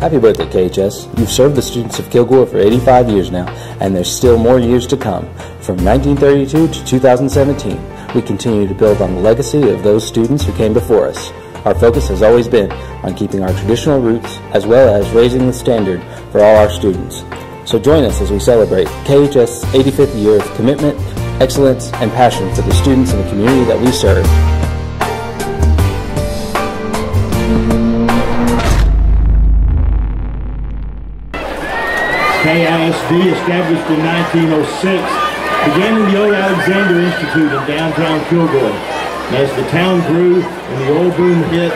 Happy birthday, KHS. You've served the students of Kilgore for 85 years now, and there's still more years to come. From 1932 to 2017, we continue to build on the legacy of those students who came before us. Our focus has always been on keeping our traditional roots as well as raising the standard for all our students. So join us as we celebrate KHS' 85th year of commitment, excellence, and passion for the students and the community that we serve. KISD, established in 1906, began in the old Alexander Institute in downtown Kilgore. And as the town grew and the oil boom hit,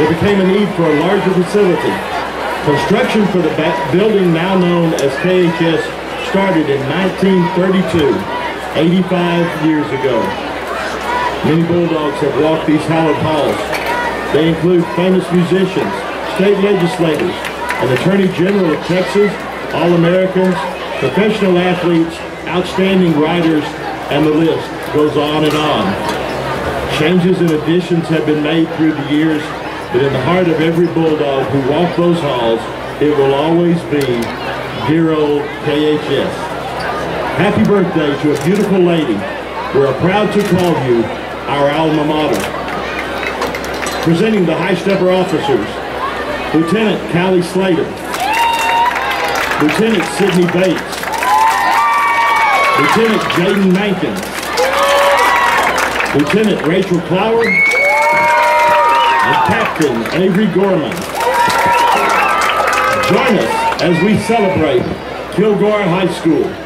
there became a need for a larger facility. Construction for the building now known as KHS started in 1932, 85 years ago. Many Bulldogs have walked these hallowed halls. They include famous musicians, state legislators, an Attorney General of Texas, All-Americans, professional athletes, outstanding writers, and the list goes on and on. Changes and additions have been made through the years, but in the heart of every Bulldog who walked those halls, it will always be dear old KHS. Happy birthday to a beautiful lady. We're proud to call you our alma mater. Presenting the Hi-Stepper officers, Lieutenant Callie Slater, Lieutenant Sidney Bates, Lieutenant Jaden Mankins, Lieutenant Rachel Clower, and Captain Avery Gorman. Join us as we celebrate Kilgore High School.